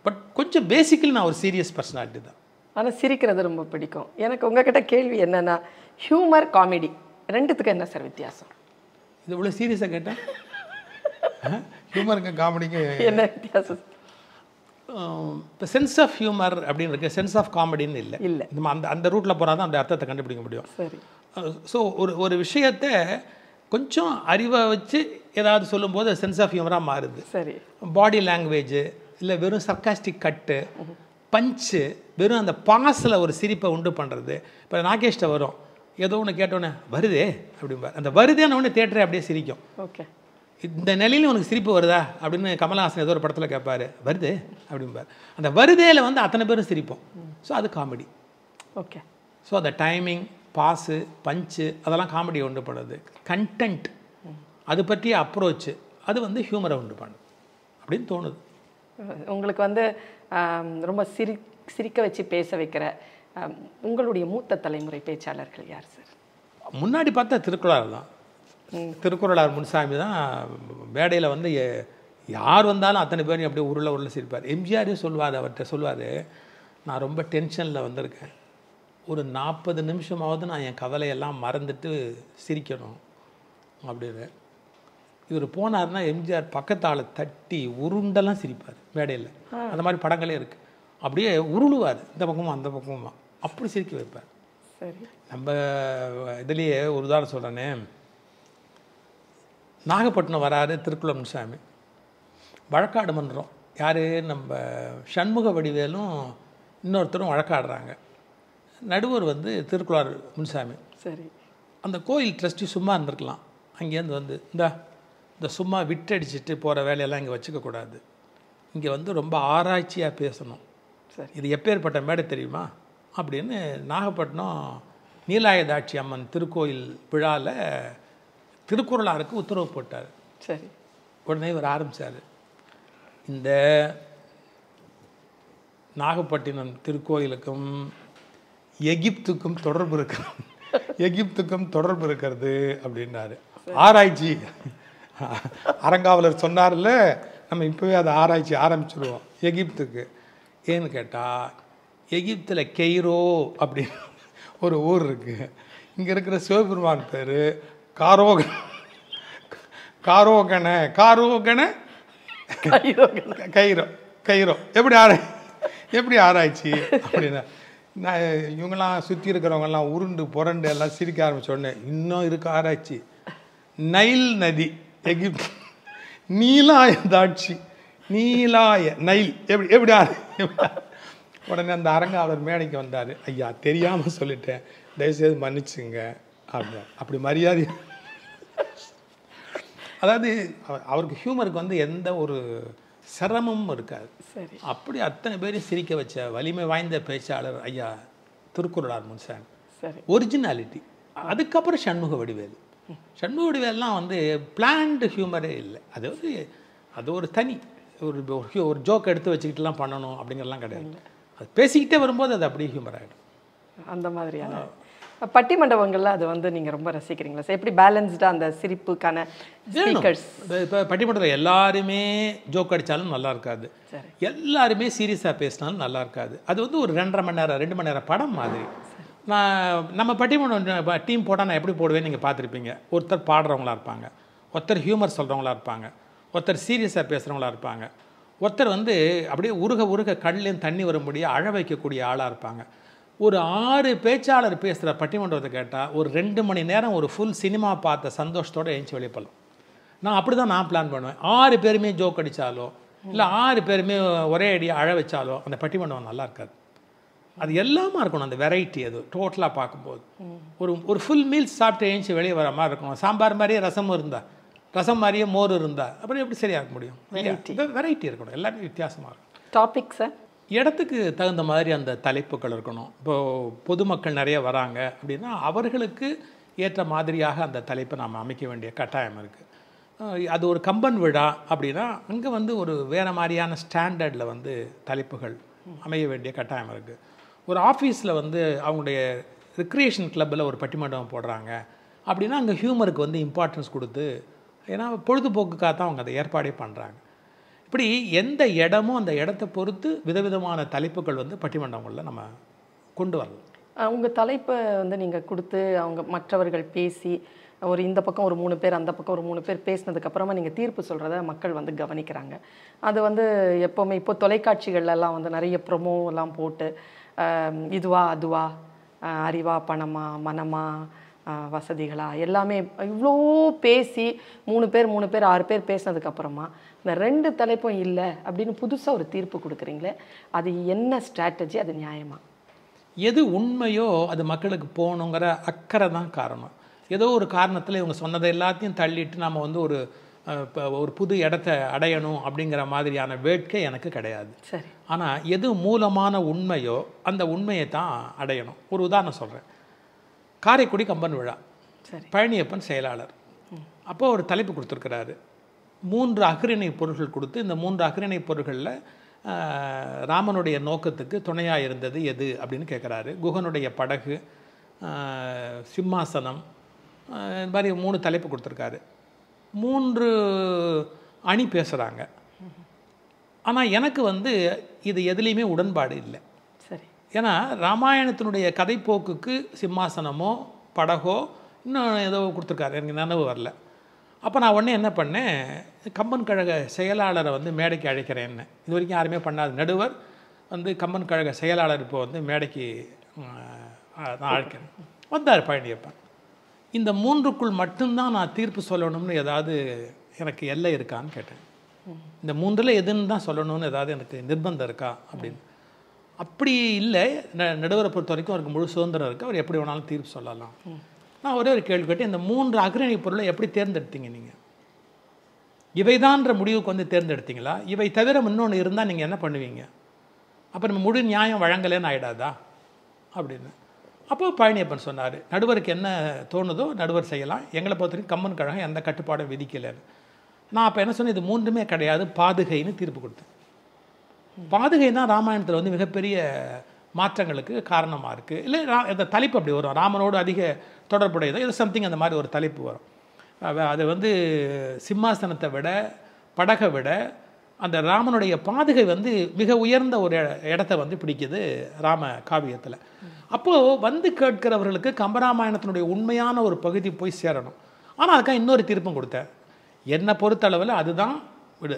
பட் கொஞ்சம் பேசிக்கலி நான் ஒரு சீரியஸ் பர்சனாலிட்டி தான். ஆனால் சிரிக்கிறது ரொம்ப பிடிக்கும். எனக்கு உங்ககிட்ட கேள்வி என்னன்னா ஹியூமர் காமெடி ரெண்டுத்துக்கும் என்ன சார் வித்தியாசம்? இது இவ்வளோ சீரியஸாக கேட்டேன்? ஹியூமருக்கு காமெடிக்கு என்ன வித்தியாசம்? இப்போ சென்ஸ் ஆஃப் ஹியூமர் அப்படின்னு இருக்கு சென்ஸ் ஆஃப் காமெடின்னு இல்லை. இல்ல. நம்ம அந்த அந்த ரூட்டில் போனால் தான் அந்த அர்த்தத்தை கண்டுபிடிக்க முடியும். சரி. ஸோ ஒரு ஒரு விஷயத்தை கொஞ்சம் அறிவை வச்சு ஏதாவது சொல்லும்போது சென்ஸ் ஆஃப் ஹியூமராக மாறுது. சரி. பாடி லாங்குவேஜ் இல்லை வெறும் சர்க்காஸ்டிக் கட்டு பஞ்சு வெறும் அந்த பாஸில் ஒரு சிரிப்பை உண்டு பண்ணுறது இப்போ நாகேஷ்ட வரும். ஏதோ ஒன்று கேட்டோன்னே வருதே அப்படிம்பார். அந்த வருதேன்னு ஒன்று தேட்டரே அப்படியே சிரிக்கும். ஓகே. இந்த நிலையிலும் உனக்கு சிரிப்பு வருதா? அப்படின்னு கமலஹாசன் ஏதோ ஒரு படத்தில் கேட்பாரு வருது அப்படிம்பார். அந்த வருதேல வந்து அத்தனை பேரும் சிரிப்போம். ஸோ அது காமெடி ஓகே. ஸோ அந்த டைமிங் பாஸு பஞ்சு அதெல்லாம் காமெடியை உண்டு பண்ணுது. கண்டென்ட் அது பற்றிய அப்ரோச்சு அது வந்து ஹியூமரை உண்டு பண்ணுது அப்படின்னு தோணுது. உங்களுக்கு வந்து ரொம்ப சிரி சிரிக்க வச்சு பேச வைக்கிற உங்களுடைய மூத்த தலைமுறை பேச்சாளர்கள் யார் சார்? முன்னாடி பார்த்தா திருக்குறளார் தான். திருக்குறளார் முன்சாமி தான் மேடையில் வந்து யார் வந்தாலும் அத்தனை பேரும் அப்படியே உருள உருள சிரிப்பார். எம்ஜிஆரே சொல்லுவார் அவர்கிட்ட சொல்லுவார் நான் ரொம்ப டென்ஷனில் வந்திருக்கேன். ஒரு நாற்பது நிமிஷமாவது நான் என் கவலையெல்லாம் மறந்துட்டு சிரிக்கணும் அப்படின்னு. இவர் போனார்னா எம்ஜிஆர் பக்கத்தால் தட்டி உருண்டெல்லாம் சிரிப்பார் மேடையில். அந்த மாதிரி படங்களே இருக்குது அப்படியே உருளுவார். இந்த பக்கமும் அந்த பக்கமுமா? அப்படி சிரிக்க வைப்பார். சரி. நம்ம இதுலேயே ஒரு உதாரணம் சொல்கிறேனே நாகப்பட்டினம் வராரு திருக்குளம் சாமி. வழக்காடு மன்றம். யார்? நம்ம சண்முக வடிவேலும் இன்னொருத்தரும் வழக்காடுறாங்க. நடுவர் வந்து திருக்குளார் முன்சாமி. சரி. அந்த கோயில் ட்ரஸ்டி சும்மா இருந்திருக்கலாம். அங்கேருந்து வந்து இந்த இந்த சும்மா விட்டடிச்சிட்டு போகிற வேலையெல்லாம் இங்கே வச்சுக்கக்கூடாது இங்கே வந்து ரொம்ப ஆராய்ச்சியாக பேசணும். சரி. இது எப்பேற்பட்ட மேடை தெரியுமா? அப்படின்னு நாகப்பட்டினம் நீலாயதாட்சி அம்மன் திருக்கோயில் விழாவில் திருக்குறளாருக்கு உத்தரவு போட்டார். சரி. உடனே இவர் ஆரம்பிச்சார். இந்த நாகப்பட்டினம் திருக்கோயிலுக்கும் எகிப்துக்கும் தொடர்பு இருக்கிறது. எகிப்துக்கும் தொடர்பு இருக்கிறது அப்படின்னாரு. ஆராய்ச்சி. அரங்காவலர் சொன்னார்ல நம்ம இப்போவே அதை ஆராய்ச்சி ஆரம்பிச்சிருவோம். எகிப்துக்கு. ஏன்னு கேட்டால் எகிப்தில் கெய்ரோ அப்படின்னு ஒரு ஊர் இருக்குது இங்கே இருக்கிற சிவபெருமான் பேர் காரோக காரோகன காரோகன? கைரோ கைரோ எப்படி ஆரா எப்படி ஆராய்ச்சி? அப்படின்னா நான் இவங்கெல்லாம் சுற்றி இருக்கிறவங்கெல்லாம் உருண்டு புரண்டு எல்லாம் சிரிக்க ஆரம்பிச்சோடனே இன்னும் இருக்க ஆராய்ச்சி. நைல் நதி எகிப்து. நீலாய தாட்சி. நீலாய நைல். எப்படி எப்படி உடனே அந்த அரங்காவலர் மேடைக்கு வந்தார். ஐயா தெரியாமல் சொல்லிட்டேன். தயவுசெய்து மன்னிச்சுங்க அப்படி அப்படி மரியாதை அதாவது அவருக்கு ஹியூமருக்கு வந்து எந்த ஒரு சிரமமும் இருக்காது. சரி. அப்படி அத்தனை பேரையும் சிரிக்க வச்ச வலிமை வாய்ந்த பேச்சாளர் ஐயா திருக்குறளார் முன்சாமி. சரி. ஒரிஜினாலிட்டி அதுக்கப்புறம் சண்முக வடிவேல். சண்முக வடிவேல்லாம் வந்து பிளான்டு ஹியூமரே இல்லை. அது வந்து அது ஒரு தனி ஒரு ஒரு- ஒரு ஜோக் எடுத்து வச்சுக்கிட்டுலாம் பண்ணணும் அப்படிங்கிறலாம் கிடையாது. அது பேசிக்கிட்டே வரும்போது அது அப்படியே ஹியூமர் ஆகிடும் அந்த மாதிரியான. பட்டி மண்டபங்கள்ல அது வந்து நீங்க ரொம்ப ரசிக்கிறீங்களா? சார் எப்படி பேலன்ஸ்டா அந்த சிரிப்புக்கான ஸ்பீக்கர்ஸ் இப்போ பட்டிமன்றத்தில் எல்லாருமே ஜோக் அடித்தாலும் நல்லா இருக்காது. எல்லாருமே சீரியஸாக பேசினாலும் நல்லா இருக்காது. அது வந்து ஒரு ரெண்டரை மணி நேரம் ரெண்டு மணி நேரம் படம் மாதிரி. நான் நம்ம பட்டிமன்றம் டீம் போட்டால் நான் எப்படி போடுவேன்னு நீங்கள் பார்த்துருப்பீங்க. ஒருத்தர் பாடுறவங்களா இருப்பாங்க. ஒருத்தர் ஹியூமர் சொல்கிறவங்களா இருப்பாங்க. ஒருத்தர் சீரியஸாக பேசுகிறவங்களா இருப்பாங்க. ஒருத்தர் வந்து அப்படியே உருக உருக கண்லேயும் தண்ணி வரும்படியா அழ வைக்கக்கூடிய ஆளாக இருப்பாங்க. ஒரு ஆறு பேச்சாளர் பேசுகிற பட்டிமன்றத்தை கேட்டால் ஒரு ரெண்டு மணி நேரம் ஒரு ஃபுல் சினிமா பார்த்த சந்தோஷத்தோடு எழுந்துச்சி வெளிப்படலாம் நான் அப்படி தான் நான் பிளான் பண்ணுவேன். ஆறு பேருமே ஜோக் அடித்தாலோ இல்லை ஆறு பேருமே ஒரே அடியாக அழ வச்சாலோ அந்த பட்டிமன்றம் நல்லா இருக்காது. அது எல்லாமா இருக்கணும் அந்த வெரைட்டி அது டோட்டலாக பார்க்கும்போது. ஒரு ஒரு ஃபுல் மீல்ஸ் சாப்பிட்டு எழுந்துச்சி வெளியே வர மாதிரி இருக்கணும். சாம்பார் மாதிரியே ரசமும் இருந்தா ரசம் மாதிரியே மோர் இருந்தா அப்புறம் எப்படி சரியாக இருக்க முடியும்? வெரைட்டி இருக்கணும். எல்லாமே வித்தியாசமாக இருக்கும் டாபிக் சார் இடத்துக்கு தகுந்த மாதிரி அந்த தலைப்புகள் இருக்கணும். இப்போது பொதுமக்கள் நிறைய வராங்க அப்படின்னா அவர்களுக்கு ஏற்ற மாதிரியாக அந்த தலைப்பை நாம் அமைக்க வேண்டிய கட்டாயம் இருக்குது அது ஒரு கம்பன் விழா அப்படின்னா அங்கே வந்து ஒரு வேறு மாதிரியான ஸ்டாண்டர்டில் வந்து தலைப்புகள் அமைய வேண்டிய கட்டாயம் இருக்குது ஒரு ஆஃபீஸில் வந்து அவங்களுடைய ரிக்ரியேஷன் கிளப்பில் ஒரு பட்டிமண்டபம் போடுறாங்க அப்படின்னா அங்கே ஹியூமருக்கு வந்து இம்பார்ட்டன்ஸ் கொடுத்து ஏன்னா பொழுதுபோக்குக்காக தான் அவங்க அதை ஏற்பாடே பண்ணுறாங்க இப்படி எந்த இடமும் அந்த இடத்தை பொறுத்து விதவிதமான தலைப்புகள் வந்து பட்டிமன்றங்களில் நம்ம கொண்டு வரலாம். உங்கள் தலைப்பை வந்து நீங்கள் கொடுத்து அவங்க மற்றவர்கள் பேசி ஒரு இந்த பக்கம் ஒரு மூணு பேர் அந்த பக்கம் ஒரு மூணு பேர் பேசினதுக்கப்புறமா நீங்கள் தீர்ப்பு சொல்கிறத மக்கள் வந்து கவனிக்கிறாங்க. அது வந்து எப்போவுமே இப்போ தொலைக்காட்சிகள்லாம் வந்து நிறைய ப்ரொமோ எல்லாம் போட்டு இதுவா அதுவா அறிவா பணமா மனமா வசதிகளா? எல்லாமே இவ்வளோ பேசி மூணு பேர் மூணு பேர் ஆறு பேர் பேசினதுக்கு அப்புறமா இந்த ரெண்டு தலைப்பும் இல்லை அப்படின்னு புதுசா ஒரு தீர்ப்பு கொடுக்குறீங்களே அது என்ன ஸ்ட்ராட்டஜி அது நியாயமா? எது உண்மையோ அது மக்களுக்கு போகணுங்கிற அக்கறை தான் காரணம். ஏதோ ஒரு காரணத்தில் இவங்க சொன்னதை எல்லாத்தையும் தள்ளிட்டு நம்ம வந்து ஒரு ஒரு புது இடத்த அடையணும் அப்படிங்கிற மாதிரியான வேட்கை எனக்கு கிடையாது. சரி. ஆனால் எது மூலமான உண்மையோ அந்த உண்மையை தான் அடையணும். ஒரு உதாரணம் சொல்கிறேன் காரைக்குடி கம்பன் விழா. பழனியப்பன் செயலாளர். அப்போ ஒரு தலைப்பு கொடுத்துருக்கிறாரு. மூன்று அக்ரிணை பொருட்கள் கொடுத்து இந்த மூன்று அக்ரிணை பொருட்களில் ராமனுடைய நோக்கத்துக்கு துணையாக இருந்தது எது அப்படின்னு கேட்குறாரு குகனுடைய படகு சிம்மாசனம் இந்த மாதிரி மூணு தலைப்பு கொடுத்துருக்காரு. மூன்று அணி பேசுகிறாங்க ஆனால் எனக்கு வந்து இது எதுலேயுமே உடன்பாடு இல்லை. ஏன்னா ராமாயணத்தினுடைய கதைப்போக்குக்கு சிம்மாசனமோ படகோ இன்னும் ஏதோ கொடுத்துருக்காரு. எனக்கு நினைவு வரல. அப்போ நான் உடனே என்ன பண்ணேன் கம்பன் கழக செயலாளரை வந்து மேடைக்கு அழைக்கிறேன் என்ன. இது வரைக்கும் யாருமே பண்ணாது நடுவர் வந்து கம்பன் கழக செயலாளர் இப்போ வந்து மேடைக்கு நான் அழைக்கிறேன். வந்தார் பழனியப்பன். இந்த மூன்றுக்குள் மட்டும்தான் நான் தீர்ப்பு சொல்லணும்னு ஏதாவது எனக்கு எல்லை இருக்கான்னு கேட்டேன். இந்த மூன்றில் எதுன்னு தான் சொல்லணும்னு ஏதாவது எனக்கு நிர்பந்தம் இருக்கா அப்படின்னு. அப்படி இல்லை. ந- நடுவரை பொறுத்த வரைக்கும் அவருக்கு முழு சுதந்திரம் இருக்குது அவர் எப்படி வேணாலும் தீர்ப்பு சொல்லலாம். நான் ஒரே ஒரு கேள்வி கேட்டு இந்த மூன்று அக்ரணி பொருளை எப்படி தேர்ந்தெடுத்தீங்க நீங்கள் இவைதான்ற முடிவுக்கு வந்து தேர்ந்தெடுத்தீங்களா? இவை தவிர இன்னொன்று இருந்தால் நீங்கள் என்ன பண்ணுவீங்க? அப்போ நம்ம முழு நியாயம் வழங்கலைன்னு ஆயிடாதா? அப்படின்னு. அப்போ பழனியப்பன் சொன்னார் நடுவருக்கு என்ன தோணுதோ நடுவர் செய்யலாம். எங்களை பொறுத்த வரைக்கும் கம்மன் கழகம் எந்த கட்டுப்பாடும் விதிக்கலைன்னு. நான் அப்போ என்ன சொன்னேன்? இது மூன்றுமே கிடையாது பாதுகைன்னு தீர்ப்பு கொடுத்தேன். பாதுகை தான் ராமாயணத்தில் வந்து மிகப்பெரிய மாற்றங்களுக்கு காரணமாக இருக்குது இல்லை ரா இந்த தலைப்பு அப்படி வரும். ராமனோடு அதிக தொடர்புடையதோ? இது சம்திங் அந்த மாதிரி ஒரு தலைப்பு வரும். அது வந்து சிம்மாசனத்தை விட படகை விட அந்த ராமனுடைய பாதுகை வந்து மிக உயர்ந்த ஒரு இடத்த வந்து பிடிக்குது ராம காவியத்தில். அப்போது வந்து கேட்கிறவர்களுக்கு கம்பராமாயணத்தினுடைய உண்மையான ஒரு பகுதி போய் சேரணும். ஆனால் அதுக்காக இன்னொரு தீர்ப்பும் கொடுத்தேன். என்னை பொறுத்தளவில் அதுதான் விடு.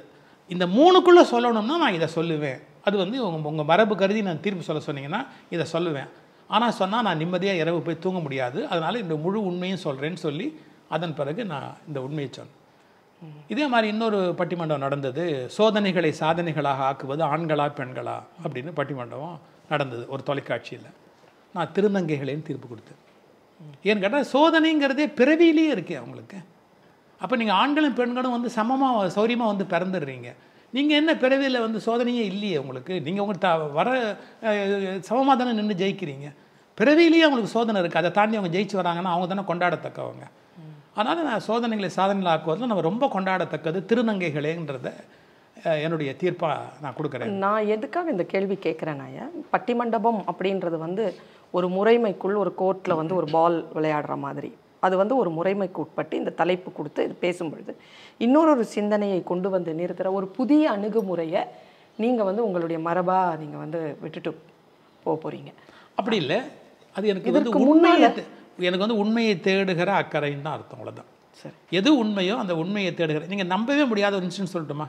இந்த மூணுக்குள்ளே சொல்லணும்னா நான் இதை சொல்லுவேன். அது வந்து உங்கள் உங்கள் மரபு கருதி நான் தீர்ப்பு சொல்ல சொன்னீங்கன்னா இதை சொல்லுவேன். ஆனால் சொன்னால் நான் நிம்மதியாக இரவு போய் தூங்க முடியாது. அதனால் இந்த முழு உண்மையும் சொல்கிறேன்னு சொல்லி அதன் பிறகு நான் இந்த உண்மையை சொன்னேன். இதே மாதிரி இன்னொரு பட்டிமன்றம் நடந்தது. சோதனைகளை சாதனைகளாக ஆக்குவது ஆண்களா பெண்களா அப்படின்னு பட்டிமண்டபம் நடந்தது ஒரு தொலைக்காட்சியில். நான் திருநங்கைகளேன்னு தீர்ப்பு கொடுத்தேன். ஏன்னு கேட்டால் சோதனைங்கிறதே பிறவியிலேயே இருக்கே அவங்களுக்கு. அப்போ நீங்கள் ஆண்களும் பெண்களும் வந்து சமமாக சௌரியமாக வந்து பிறந்துடுறீங்க. நீங்கள் என்ன பிறவியில் வந்து சோதனையே இல்லையே உங்களுக்கு? நீங்கள் உங்கள் த வர சமமாக தானே நின்று ஜெயிக்கிறீங்க. பிறவியிலேயே அவங்களுக்கு சோதனை இருக்குது அதை தாண்டி அவங்க ஜெயிச்சு வராங்கன்னா அவங்க தானே கொண்டாடத்தக்கவங்க. அதனால் நான் சோதனைகளை சாதனைகள் ஆக்குவதில் நம்ம ரொம்ப கொண்டாடத்தக்கது திருநங்கைகளேன்றத என்னுடைய தீர்ப்பாக நான் கொடுக்குறேன். நான் எதுக்காக இந்த கேள்வி கேட்குறேன் நான் பட்டிமண்டபம் அப்படின்றது வந்து ஒரு முறைமைக்குள் ஒரு கோர்ட்டில் வந்து ஒரு பால் விளையாடுற மாதிரி. அது வந்து ஒரு முறைமைக்கு உட்பட்டு இந்த தலைப்பு கொடுத்து இது பேசும்பொழுது இன்னொரு ஒரு சிந்தனையை கொண்டு வந்து நிறுத்துகிற ஒரு புதிய அணுகுமுறையை நீங்கள் வந்து உங்களுடைய மரபாக நீங்கள் வந்து விட்டுட்டு போக போகிறீங்க அப்படி இல்லை. அது எனக்கு இதற்கு உண்மையை தே- எனக்கு வந்து உண்மையை தேடுகிற அக்கறைன்னு தான் அர்த்தம் அவ்வளோதான் சரி. எது உண்மையோ அந்த உண்மையை தேடுகிற நீங்கள் நம்பவே முடியாத ஒரு இன்சிடென்ட் சொல்லட்டுமா?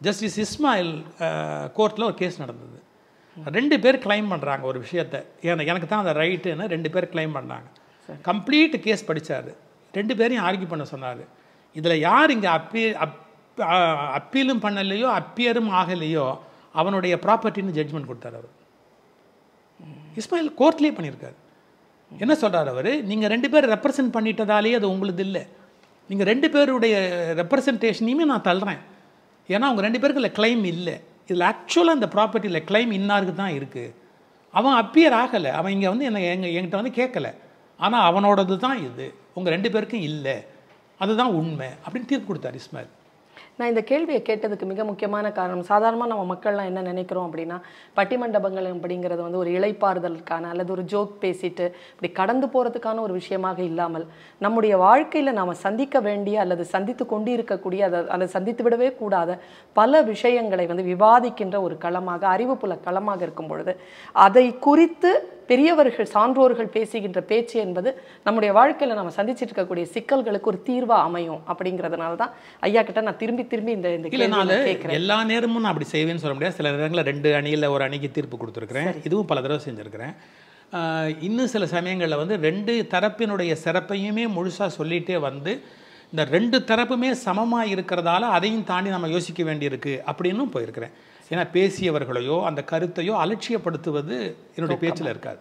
ஜஸ்டிஸ் இஸ்மாயில் கோர்ட்டில் ஒரு கேஸ் நடந்தது. ரெண்டு பேர் கிளைம் பண்ணுறாங்க ஒரு விஷயத்தை. எனக்கு எனக்கு தான் அந்த ரைட்டுன்னு ரெண்டு பேர் கிளைம் பண்ணாங்க கம்ப்ளீட் கேஸ் படித்தார் ரெண்டு பேரையும் ஆர்கியூ பண்ண சொன்னார். இதில் யார் இங்கே அப்பீ அப் அப்பீலும் பண்ணலையோ அப்பியரும் ஆகலையோ அவனுடைய ப்ராப்பர்ட்டின்னு ஜட்ஜ்மெண்ட் கொடுத்தார் அவர். இஸ்மாயில் கோர்ட்லேயே பண்ணியிருக்காரு. என்ன சொல்கிறார் அவர்? நீங்கள் ரெண்டு பேர் ரெப்ரசன்ட் பண்ணிட்டதாலேயே அது உங்களுது இல்லை. நீங்கள் ரெண்டு பேருடைய ரெப்ரசன்டேஷனையுமே நான் தள்ளுறேன். ஏன்னா அவங்க ரெண்டு பேருக்கு இல்லை கிளைம் இல்லை. இதில் ஆக்சுவலாக அந்த ப்ராப்பர்ட்டியில் கிளைம் இன்னாருக்கு தான் இருக்குது அவன் அப்பியர் ஆகலை. அவன் இங்கே வந்து என்னை எங்கள் என்கிட்ட வந்து கேட்கல ஆனால் அவனோடது தான் இது. உங்கள் ரெண்டு பேருக்கும் இல்லை. அதுதான் உண்மை அப்படின்னு தீர்ப்பு கொடுத்தார் இஸ்மாயில். நான் இந்த கேள்வியை கேட்டதுக்கு மிக முக்கியமான காரணம் சாதாரணமாக நம்ம மக்கள்லாம் என்ன நினைக்கிறோம் அப்படின்னா பட்டிமண்டபங்கள் அப்படிங்கிறது வந்து ஒரு இளைப்பாறுதலுக்கான அல்லது ஒரு ஜோக் பேசிட்டு இப்படி கடந்து போகிறதுக்கான ஒரு விஷயமாக இல்லாமல் நம்முடைய வாழ்க்கையில் நாம் சந்திக்க வேண்டிய அல்லது சந்தித்து கொண்டு இருக்கக்கூடிய அதை அதை சந்தித்து விடவே கூடாத பல விஷயங்களை வந்து விவாதிக்கின்ற ஒரு களமாக அறிவுப்புல களமாக இருக்கும் பொழுது அதை குறித்து பெரியவர்கள் சான்றோர்கள் பேசுகின்ற பேச்சு என்பது நம்முடைய வாழ்க்கையில் நம்ம சந்திச்சிட்டு இருக்கக்கூடிய சிக்கல்களுக்கு ஒரு தீர்வா அமையும் அப்படிங்கிறதுனால தான் ஐயா கிட்ட நான் திரும்பி திரும்பி இந்த இந்த கேட்குறேன். எல்லா நேரமும் நான் அப்படி செய்வேன்னு சொல்ல முடியாது. சில நேரங்களில் ரெண்டு அணியில் ஒரு அணிக்கு தீர்ப்பு கொடுத்துருக்குறேன். இதுவும் பல தடவை செஞ்சுருக்கிறேன். இன்னும் சில சமயங்களில் வந்து ரெண்டு தரப்பினுடைய சிறப்பையுமே முழுசாக சொல்லிகிட்டே வந்து இந்த ரெண்டு தரப்புமே சமமாக இருக்கிறதால அதையும் தாண்டி நம்ம யோசிக்க வேண்டியிருக்கு அப்படின்னும் போயிருக்கிறேன். ஏன்னா பேசியவர்களையோ அந்த கருத்தையோ அலட்சியப்படுத்துவது என்னுடைய பேச்சில் இருக்காது.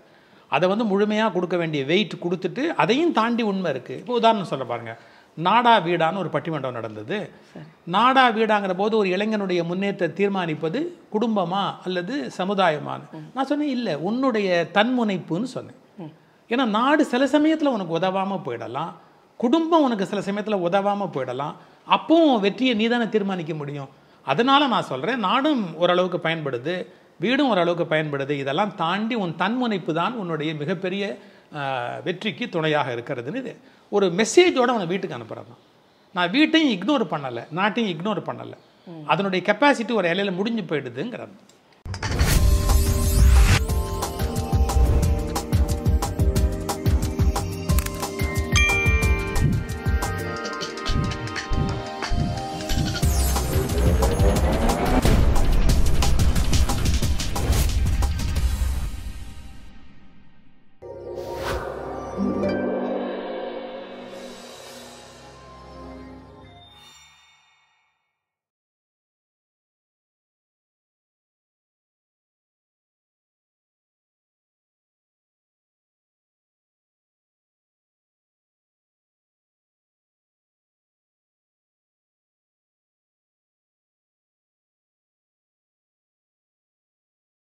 அதை வந்து முழுமையாக கொடுக்க வேண்டிய வெயிட் கொடுத்துட்டு அதையும் தாண்டி உண்மை இருக்குது இப்போ உதாரணம் சொல்ல பாருங்க. நாடா வீடான்னு ஒரு பட்டிமன்றம் நடந்தது. நாடா வீடாங்கிற போது ஒரு இளைஞனுடைய முன்னேற்ற தீர்மானிப்பது குடும்பமா அல்லது சமுதாயமான்னு? நான் சொன்னேன் இல்லை உன்னுடைய தன்முனைப்புன்னு சொன்னேன். ஏன்னா நாடு சில சமயத்தில் உனக்கு உதவாமல் போயிடலாம். குடும்பம் உனக்கு சில சமயத்தில் உதவாமல் போயிடலாம். அப்பவும் வெற்றியை நீ தானே தீர்மானிக்க முடியும்? அதனால நான் சொல்கிறேன் நாடும் ஓரளவுக்கு பயன்படுது வீடும் ஓரளவுக்கு பயன்படுது. இதெல்லாம் தாண்டி உன் தன்முனைப்பு தான் உன்னுடைய மிகப்பெரிய வெற்றிக்கு துணையாக இருக்கிறதுன்னு இது. ஒரு மெசேஜோட அவனை வீட்டுக்கு அனுப்புறது தான் நான் வீட்டையும் இக்னோர் பண்ணலை நாட்டையும் இக்னோர் பண்ணலை. அதனுடைய கெப்பாசிட்டி ஒரு இலையில முடிஞ்சு போயிடுதுங்கிறது.